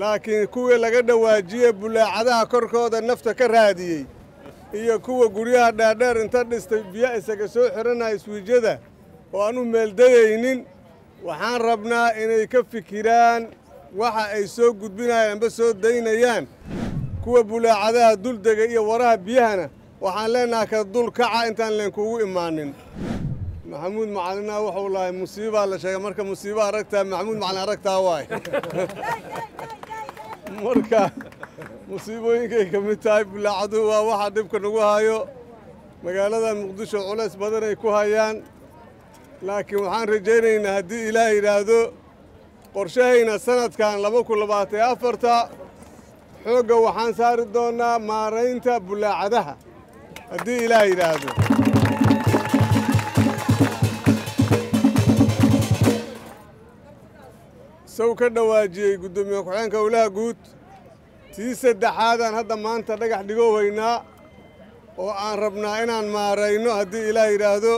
laakiin kuwii laga dhawaajiyey bulaacadaha korkooda nafta ka raadiyey iyo kuwa guryaha dhaadheer inta dhistay biyo isaga soo xihanaya iswiijyada oo aan u meeldayaynin waxaan rabnaa inay ka fikiraan waxa ay soo gudbinayaan amba soo daynayaan. Kuwa bulaacadaha duldega iyo waraha biyahana waxaan leenahay ka dul kaca intaan leenkuugu imaanin. Maxamuud macalinaa wuxuu lahay musiibaa la sheegay marka musiiba aragtaa maxamuud macalin aragtaa waay marka musiibooyinkay ka mid tahay bulaacaduhu waa waxa dhibka nagu hayo magaalada muqdisho culays badan ay ku hayaan. Laakiin waxaan rajaynaynaa haddii ilaah yidhaahdo qorshahayna sanadkan laba kun labaatan afarta xoogga waxaan saari doonnaa maaraynta bulaacadaha. Haddii ilaah yidhaahdo saw ka dhawaajiyey guddoomiye ku-xeenka howlaha guud. Tii saddexaadaan hadda maanta dhagax dhigoohaynaa oo aan rabnaa inaan maarayno haddii ilaah yidhaahdo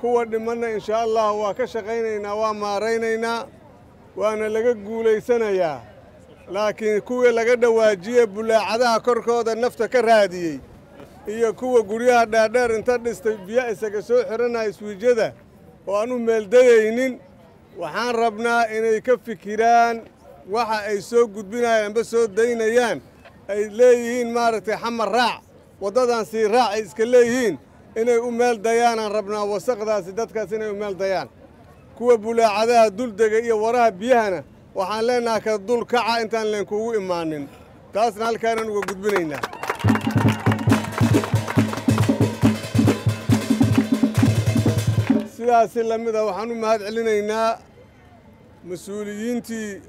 kuwa dhimanna inshaa allah waa ka shaqaynaynaa waa maaraynaynaa waana laga guulaysanayaa laakiin kuwii laga dhawaajiyey bulaacadaha korkooda nafta ka raadiyey iyo kuwa guryaha dhaadheer inta dhistay biyo isaga soo xihanaya iswiijyada oo aan u meeldayaynin waxaan rabnaa inay ka fikiraan waxa ay soo gudbinayaan amba soo daynayaan. Ay leeyihiin maaragtay xamar raac. Waddadan sii raac ay iska leeyihiin. Inay u meel dayaanaan rabnaa wasaqdaasi dadkaas inay u meel dayaan. Kuwa bulaacadaha duldega iyo waraha biyahana waxaan leenahay ka dul kaca intaan leenkuugu imaanin. Taasna halkaanaan uga gudbinaynaa. Sidaasi la mid a waxaan u mahad celinaynaa mas'uuliyiintii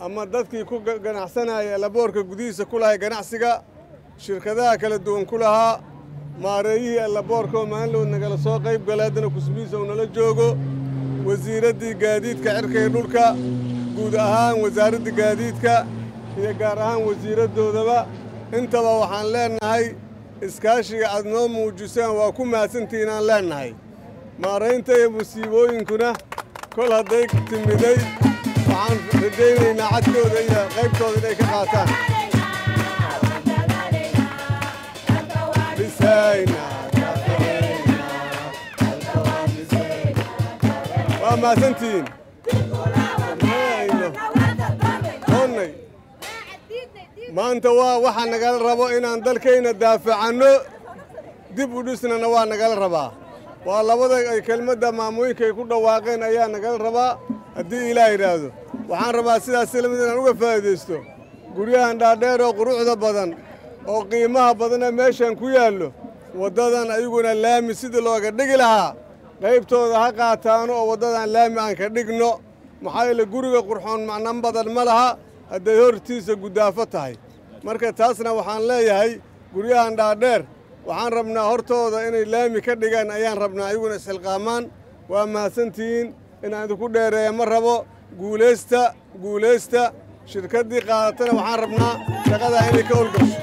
ama dadkii ku ganacsanaya laboorka gudihiisa ku lahay ganacsiga shirkadaha kala duwan ku lahaa maareeyihii allaboorka oo maalinlood nagala soo qayb gala haddana kusbiisa uu nala joogo wasiiraddii gaadiidka cirka iyo dhulka guud ahaan wasaaradda gaadiidka iyo gaar ahaan wasiiraddoodaba intaba waxaan leennahay iskaashiga aad noo muujiseen waa ku mahadsantihiin aan leennahay. Maaraynta iyo musiibooyinkuna kol hadday timiday waxaan rajaynaynaa cadkooda iyo qaybtooda inay ka qaataan. Waa mahadsantihiin maanta waa waxaa nagala rabo inaan dalkayna daafacanno dib u dhisnana waa nagala rabaa waa labada ay kelmadda maamooyinka ay ku dhawaaqeen ayaa nagala rabaa haddii ilaah yidhaahdo waxaan rabaa sidaas si la mid inaan uga faa'iidaysto guryahan dhaadheer oo quruxda badan oo qiimaha badana meeshan ku yaallo waddadan ayaguna laami sidii looga dhigi lahaa qaybtooda ha qaataano oo waddadan laami aan ka dhigno. Maxaa yeele guriga qurxoon macnan badan ma laha hadday hortiisa guddaafo tahay. Marka taasna waxaan leeyahay guryahan dhaadheer waxaan rabnaa hortooda inay laami ka dhigaan ayaan rabnaa ayaguna isxilqaamaan waa mahadsantihiin inaan idinku dheereeya ma rabo guulaysta guulaysta. Shirkaddii qaadatana waxaan rabnaa shaqadaa inay ka olgasho